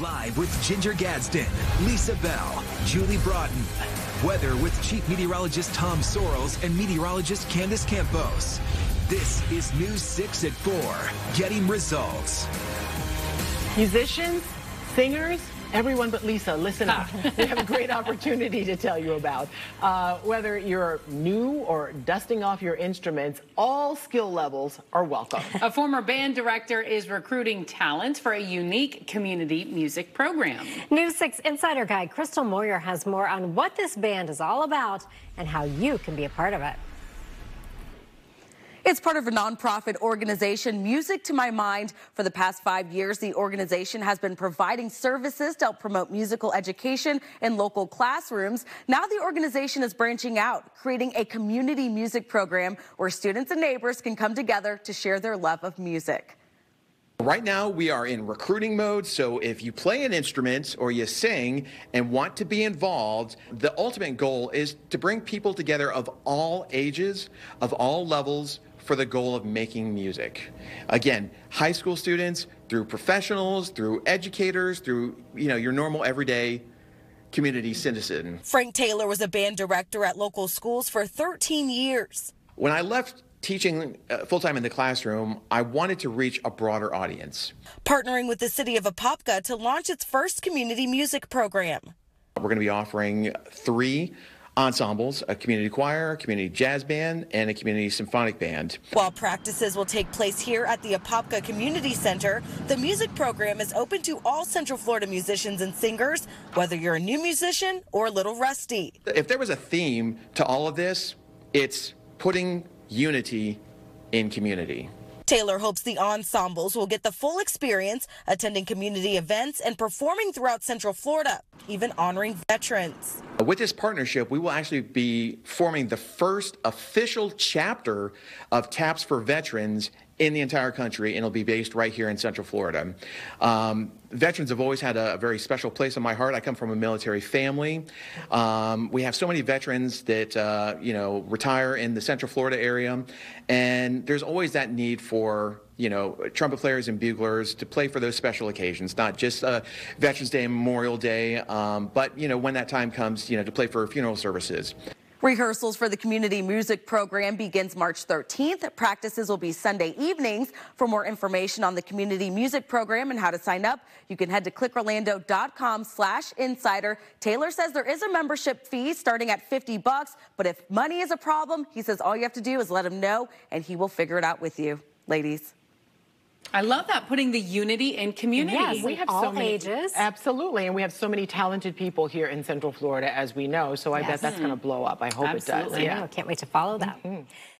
Live with Ginger Gadsden, Lisa Bell, Julie Broughton. Weather with Chief Meteorologist Tom Sorrells and Meteorologist Candace Campos. This is News 6 at 4, getting results. Musicians, singers, everyone but Lisa, listen up. we have a great opportunity to tell you about. Uh, whether you're new or dusting off your instruments, all skill levels are welcome. A former band director is recruiting talent for a unique community music program. News 6 Insider Guide Crystal Moyer has more on what this band is all about and how you can be a part of it. It's part of a nonprofit organization, Music to My Mind. For the past five years, the organization has been providing services to help promote musical education in local classrooms. Now the organization is branching out, creating a community music program where students and neighbors can come together to share their love of music. Right now, we are in recruiting mode. So, if you play an instrument or you sing and want to be involved, the ultimate goal is to bring people together of all ages, of all levels, for the goal of making music. Again, high school students, through professionals, through educators, through you know your normal everyday community citizen. Frank Taylor was a band director at local schools for 13 years. When I left teaching uh, full time in the classroom, I wanted to reach a broader audience. Partnering with the city of Apopka to launch its first community music program. We're going to be offering three ensembles a community choir, a community jazz band, and a community symphonic band. While practices will take place here at the Apopka Community Center, the music program is open to all Central Florida musicians and singers, whether you're a new musician or a little rusty. If there was a theme to all of this, it's putting unity in community. Taylor hopes the ensembles will get the full experience attending community events and performing throughout Central Florida, even honoring veterans. With this partnership, we will actually be forming the first official chapter of TAPS for Veterans in the entire country, and it'll be based right here in Central Florida. Um, veterans have always had a, very special place in my heart. I come from a military family. Um, we have so many veterans that uh, you know retire in the Central Florida area, and there's always that need for you know trumpet players and buglers to play for those special occasions, not just uh, Veterans Day Memorial Day, um, but you know when that time comes, you know to play for funeral services. Rehearsals for the community music program begins March 13th. Practices will be Sunday evenings. For more information on the community music program and how to sign up, you can head to clickorlando.com slash insider. Taylor says there is a membership fee starting at 50 bucks, but if money is a problem, he says all you have to do is let him know and he will figure it out with you. Ladies. I love that putting the unity in community. Yes, we have all so many ages. Absolutely, and we have so many talented people here in Central Florida, as we know. So I yes. bet that's going to blow up. I hope Absolutely. it does. Yeah, I can't wait to follow that. Mm -hmm.